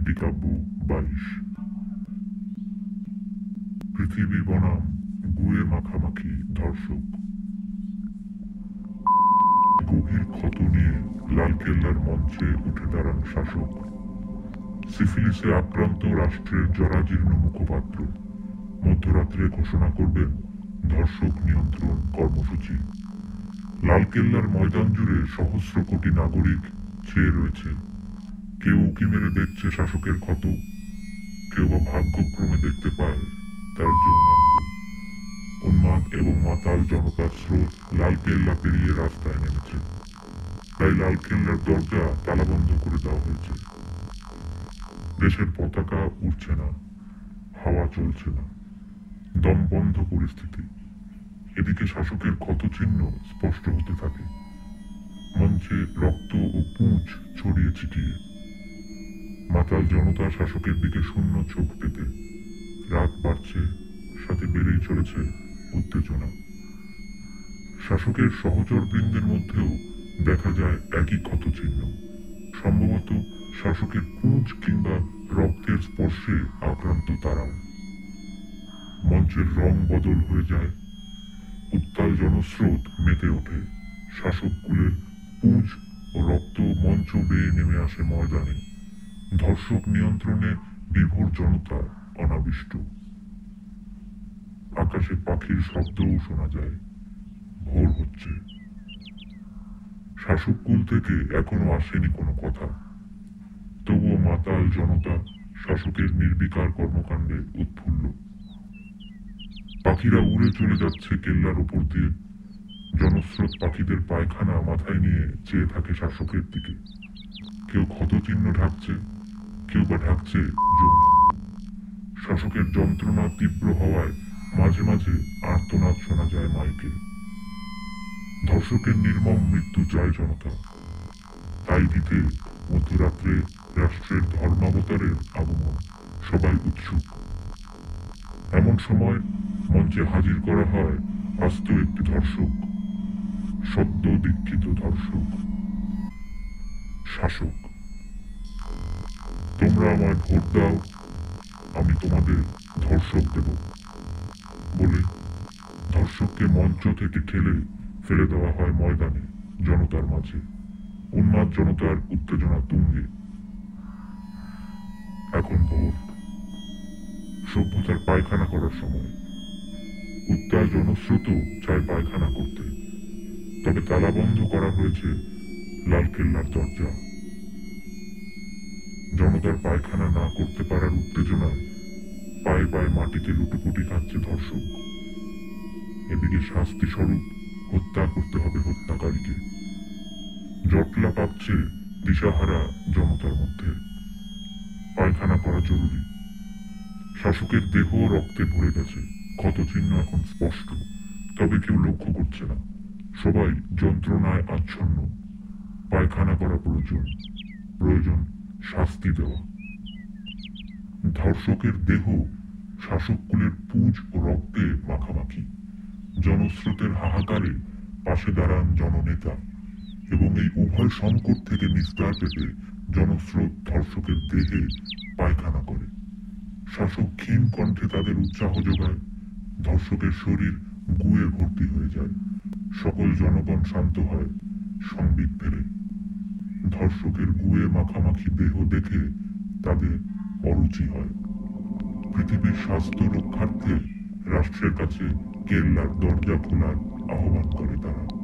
শান্তিকাব্য বাইশ। পৃথিবী বনাম গুয়ে মাখামাখি ধর্ষক। গভীর ক্ষত নিয়ে লালকেল্লার মঞ্চে উঠে দাঁড়ান শাসক। সিফিলিসে আক্রান্ত রাষ্ট্রের জরাজীর্ণ মুখপাত্র। মধ্যরাত্রে ঘোষণা করবেন ধর্ষক নিয়ন্ত্রণ কর্মসূচি। লালকেল্লার ময়দান জুড়ে সহস্র কোটি নাগরিক চেয়ে রয়েছে। কেউ উকি মেরে দেখছে শাসকের ক্ষত? কেউ বা ভাগ্যক্রমে দেখতে পায় তার উন্মাদ এবং মাতাল জনতার স্রোত লালকেল্লা পেরিয়ে রাস্তায় নেমেছে। তাই লালকেল্লার দরজা তালাবন্ধ করে দেওয়া হয়েছে। দেশের পতাকা উঠছে না, হাওয়া চলছে না, দম বন্ধ পরিস্থিতি। এদিকে শাসকের ক্ষত চিহ্ন স্পষ্ট হতে থাকে। মঞ্চে রক্ত ও পুঁজ ছড়িয়ে ছিটিয়ে। মাতাল জনতা শাসকের দিকে শূন্য চোখ পেতে। রাত বাড়ছে, সাথে বেড়েই চলেছে উত্তেজনা। শাসকের সহচর বৃন্দের মধ্যেও দেখা যায় একই ক্ষত চিহ্ন সম্ভবত শাসকের পুঁজ কিংবা রক্তের স্পর্শে আক্রান্ত তারাও। মঞ্চের রং বদল হয়ে যায়। উত্তাল জনস্রোত মেতে ওঠে। শাসক কুলের পুঁজ ও রক্ত মঞ্চ বেয়ে নেমে আসে ময়দানে। ধর্ষক নিয়ন্ত্রণে বিভোর জনতা অনাবিষ্ট। আকাশে পাখির শব্দও শোনা যায়। ভোর হচ্ছে। শাসক কুল থেকে এখনও আসেনি কোনো কথা। তবুও মাতাল জনতা শাসকের নির্বিকার কর্মকাণ্ডে উৎফুল্ল। পাখিরা উড়ে চলে যাচ্ছে কেল্লার উপর দিয়ে। জনস্রোত পাখিদের পায়খানা মাথায় নিয়ে চেয়ে থাকে শাসকের দিকে। কেউ ক্ষতচিহ্ন ঢাকছে। কেউ বা ঢাকছে শাসকের যন্ত্রণা তীব্র হওয়ায় মাঝে মাঝে আর্তনাদ শোনা যায় মাইকে। ধর্ষকের নির্মম মৃত্যু চায় জনতা। তাই দিতে মধ্যরাত্রে রাষ্ট্রের ধর্মাবতারের আগমন সবাই উৎসুক। এমন সময় মঞ্চে হাজির করা হয় আস্ত একটি ধর্ষক, সদ্য দীক্ষিত ধর্ষক, শাসক। তোমরা আমায় ভোট দাও, আমি তোমাদের ধর্ষক দেব। বলে, ধর্ষককে মঞ্চ থেকে ঠেলে ফেলে দেওয়া হয় ময়দানে, জনতার মাঝে। উন্মাদ জনতার উত্তেজনা তুঙ্গে। এখন ভোর সভ্যতার পায়খানা করার সময়। উত্তাল জনস্রোত চায় পায়খানা করতে। তবে তালা বন্ধ করা হয়েছে লালকেল্লার দরজা। জনতার পায়খানা না করতে পারার উত্তেজনায় পায়ে পায়ে মাটিতে লুটোপুটি খাচ্ছে ধর্ষক। এদিকে শাস্তি স্বরূপ হত্যা করতে হবে হত্যাকারীকে। জটলা পাচ্ছে দিশাহারা জনতার মধ্যে। পায়খানা করা জরুরি। শাসকের দেহ রক্তে ভরে গেছে। ক্ষত চিহ্ন এখন স্পষ্ট। তবে কেউ লক্ষ্য করছে না। সবাই যন্ত্রণায় আচ্ছন্ন। পায়খানা করা প্রয়োজন। প্রয়োজন শাস্তি দেওয়া। ধর্ষকের দেহ শাসক কুলের পুঁজ ও রক্তে মাখামাখি। জনস্রোতের হাহাকারে পাশে দাঁড়ান জননেতা এবং এই উভয় সংকট থেকে নিস্তার পেতে জনস্রোত ধর্ষকের দেহে পায়খানা করে। শাসক ক্ষীণ কণ্ঠে তাদের উৎসাহ যোগায়, ধর্ষকের শরীর গুয়ে ভর্তি হয়ে যায়। সকল জনগণ শান্ত হয়, সংবিত ফেরে। ধর্ষকের গুয়ে মাখামাখি দেহ দেখে তাদের অরুচি হয়। পৃথিবীর স্বাস্থ্য রক্ষার্থে রাষ্ট্রের কাছে কেল্লার দরজা খোলার আহ্বান করে তারা।